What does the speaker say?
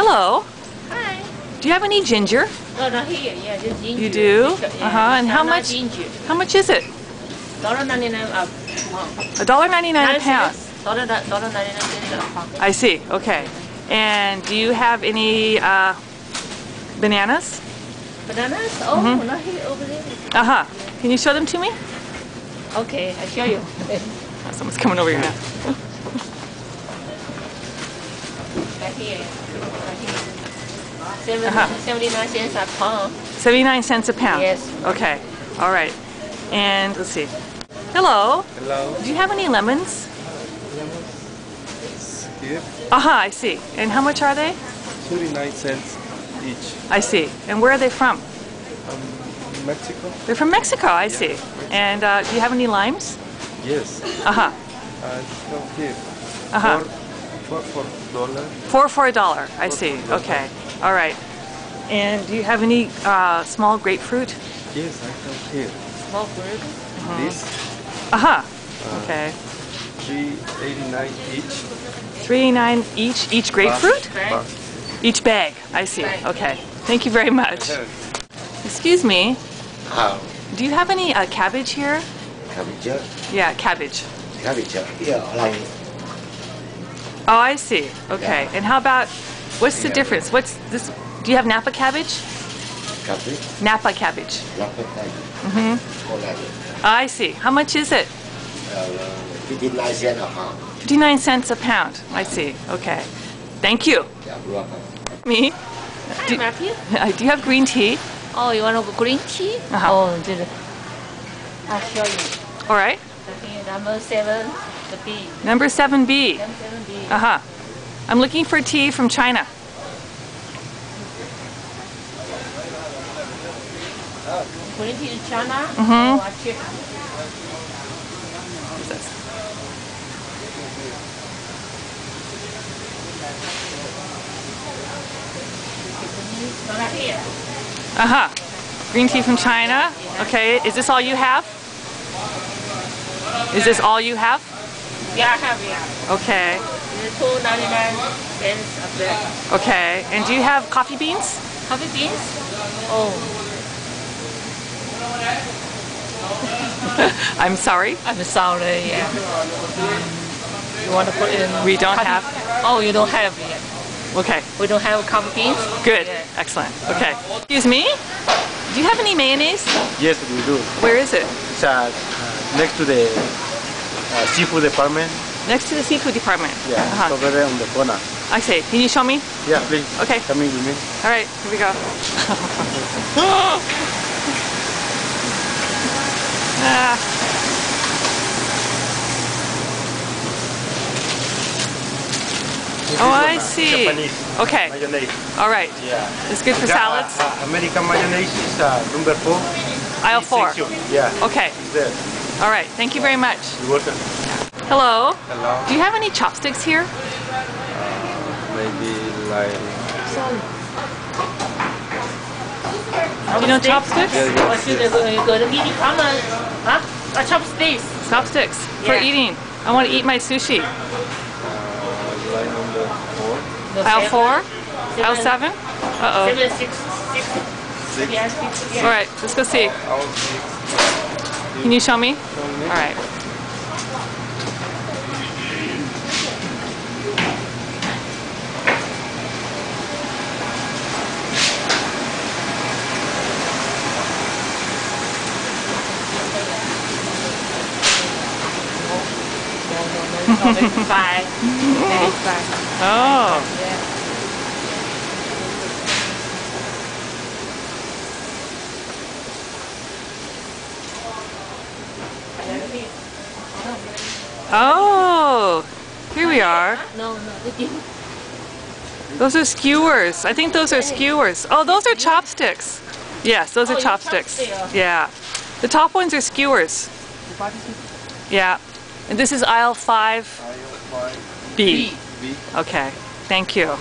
Hello. Hi. Do you have any ginger? No, no, here. Yeah, this ginger. You do? Yeah, Uh-huh, and how much- Ginger. How much is it? Dollar ninety nine a pound. A dollar ninety-nine a pound. Dollar dollar ninety nine cents a pound. I see. Okay. And do you have any uh, bananas? Bananas? Oh, Mm-hmm. not here. Over there. Uh huh. Can you show them to me? Okay, I show you. Someone's coming over here now. right here. Right here. Seven, Uh-huh. 79 cents a pound. Seventy-nine cents a pound. Yes. Okay. All right. And let's see. Hello. Hello. Do you have any lemons? Here, Uh huh. I see. And how much are they? 39 cents each. I see. And where are they from? Um, Mexico? They're from Mexico. I see. And uh, do you have any limes? Yes. Uh huh. Uh, so here. Uh huh. Four, four, four dollar. Four for a dollar. I see. Okay. All right. And do you have any uh, small grapefruit? Yes, I have here. Small fruit. This, Uh huh. Okay. 389 each. Three nine each each grapefruit? Right. Bag. Each bag. I see. Right. Okay. Thank you very much. Excuse me. How? Do you have any uh, cabbage here? Cabbage? Yeah, cabbage. Cabbage? Yeah, like Oh, I see. Okay. And how about what's the Yeah. difference? What's this? Do you have Napa cabbage? cabbage, Napa cabbage. Napa cabbage. Mm-hmm. Or like I see. How much is it? uh, 59 cents a pound. 59 cents a pound. I see. Okay. Thank you. Yeah. Me? Hi, Do- Matthew. Uh, Do you have green tea? Oh, you want to a green tea? Uh-huh. Oh, this. I'll show you. All right. Number seven, the B. Number 7B. Number seven B. Uh huh. I'm looking for tea from China. Green tea in China. Oh, I check. What's this? Uh huh. Green tea from China. Okay. Is this all you have? Is this all you have? Yeah, I have yeah. Okay. Two ninety nine cents a bag. Okay. And do you have coffee beans? Coffee beans? Oh, I'm sorry. I'm sorry. Yeah. You want to put in? We don't coffee- have- Oh, you don't have yet. Okay. We don't have coffee beans. Good. Yeah. Excellent. Okay. Excuse me? Do you have any mayonnaise? Yes, we do. Where is it? It's uh, uh, next to the uh, seafood department. Next to the seafood department. Yeah, Uh-huh. over there on the corner. I see. Can you show me? Yeah, please. Okay. Come in with me. All right. Here we go. ah. This Oh, one, I uh, see. Japanese Okay. mayonnaise. All right. Yeah. It's good for Yeah, salads. uh, uh, American mayonnaise is uh, number four. Aisle four. Section. Yeah. Okay. It's there. All right. Thank you very much. You're welcome. Hello. Hello. Do you have any chopsticks here? Maybe like. You know chopsticks? Yeah, yeah. Or you go, you go to meeting? Come on. Huh? A chopsticks. Chopsticks for Yeah. eating. I want to eat my sushi. Uh, line number four. No, Aisle seven. four? Seven. Aisle seven? Uh oh. Seven, six, six. Six. Yeah, six. Yeah. All right. Let's go see. Aisle six. Can you show me? Show me. All right. No, maybe five. Maybe. Oh. Yeah. Oh. Here we are. No, no. Those are skewers. I think those are skewers. Oh, those are chopsticks. Yes, those Oh, are chopsticks. Yeah. The top ones are skewers. Yeah. And this is aisle 5B. Aisle five. B. B. Okay. Thank you.